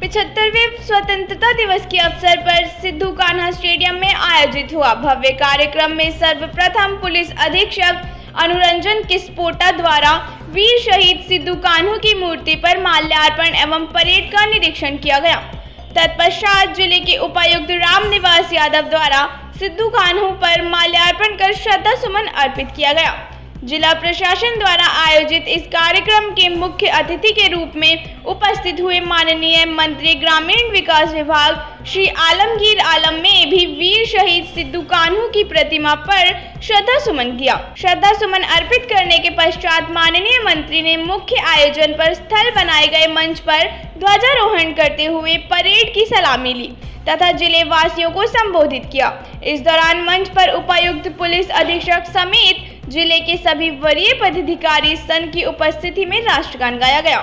पिछहत्तरवे स्वतंत्रता दिवस के अवसर पर सिद्धू कान्हा स्टेडियम में आयोजित हुआ भव्य कार्यक्रम में सर्वप्रथम पुलिस अधीक्षक अनुरंजन किस्पोटा द्वारा वीर शहीद सिद्धू कान्हू की मूर्ति पर माल्यार्पण एवं परेड का निरीक्षण किया गया। तत्पश्चात ज़िले के उपायुक्त राम निवास यादव द्वारा सिद्धू कान्हू पर माल्यार्पण कर श्रद्धा सुमन अर्पित किया गया। जिला प्रशासन द्वारा आयोजित इस कार्यक्रम के मुख्य अतिथि के रूप में उपस्थित हुए माननीय मंत्री ग्रामीण विकास विभाग श्री आलमगीर आलम में भी वीर शहीद सिद्धू कान्हू की प्रतिमा पर श्रद्धा सुमन किया। श्रद्धा सुमन अर्पित करने के पश्चात माननीय मंत्री ने मुख्य आयोजन पर स्थल बनाए गए मंच पर ध्वजारोहण करते हुए परेड की सलामी ली तथा ज़िले वासियों को संबोधित किया। इस दौरान मंच पर उपायुक्त, पुलिस अधीक्षक समेत ज़िले के सभी वरीय पदाधिकारी संघ की उपस्थिति में राष्ट्रगान गाया गया।